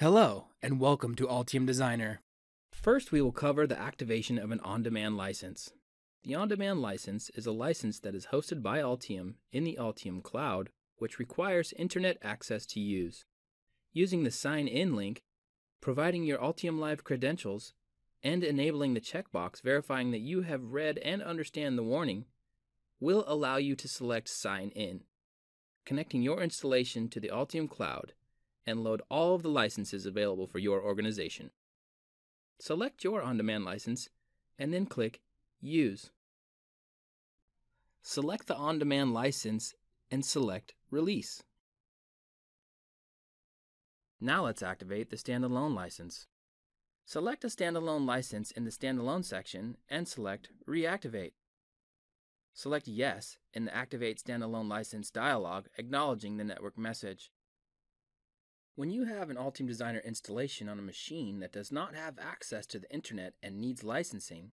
Hello, and welcome to Altium Designer. First, we will cover the activation of an on demand license. The on demand license is a license that is hosted by Altium in the Altium cloud, which requires internet access to use. Using the sign in link, providing your Altium Live credentials, and enabling the checkbox verifying that you have read and understand the warning will allow you to select Sign In, connecting your installation to the Altium cloud and load all of the licenses available for your organization. Select your on demand license and then click Use. Select the on demand license and select Release. Now let's activate the standalone license. Select a standalone license in the standalone section and select Reactivate. Select Yes in the Activate Standalone License dialog acknowledging the network message. When you have an Altium Designer installation on a machine that does not have access to the internet and needs licensing,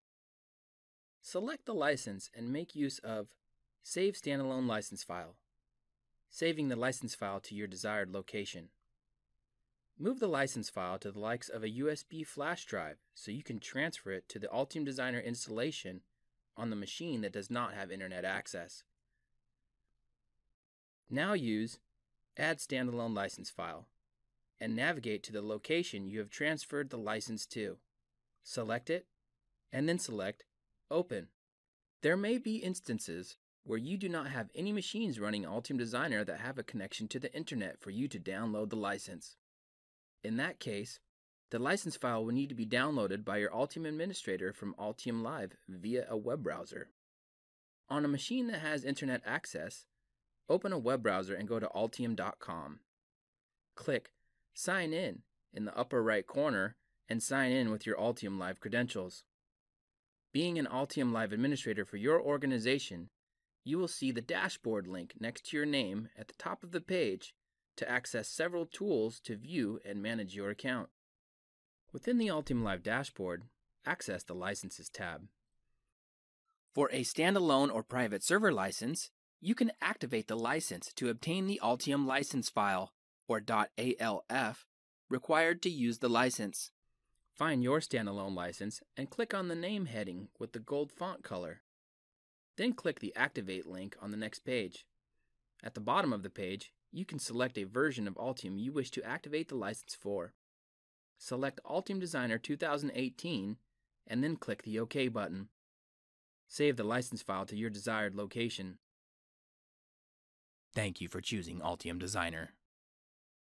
select the license and make use of Save Standalone License File, saving the license file to your desired location. Move the license file to the likes of a USB flash drive so you can transfer it to the Altium Designer installation on the machine that does not have internet access. Now use Add Standalone License File and navigate to the location you have transferred the license to. Select it, and then select Open. There may be instances where you do not have any machines running Altium Designer that have a connection to the internet for you to download the license. In that case, the license file will need to be downloaded by your Altium administrator from Altium Live via a web browser. On a machine that has internet access, open a web browser and go to altium.com. Click Sign in in the upper right corner and sign in with your Altium Live credentials. Being an Altium Live administrator for your organization, you will see the dashboard link next to your name at the top of the page to access several tools to view and manage your account. Within the Altium Live dashboard, access the Licenses tab. For a standalone or private server license, you can activate the license to obtain the Altium license file or .alf required to use the license. Find your standalone license and click on the name heading with the gold font color. Then click the Activate link on the next page. At the bottom of the page, you can select a version of Altium you wish to activate the license for. Select Altium Designer 2018 and then click the OK button. Save the license file to your desired location. Thank you for choosing Altium Designer.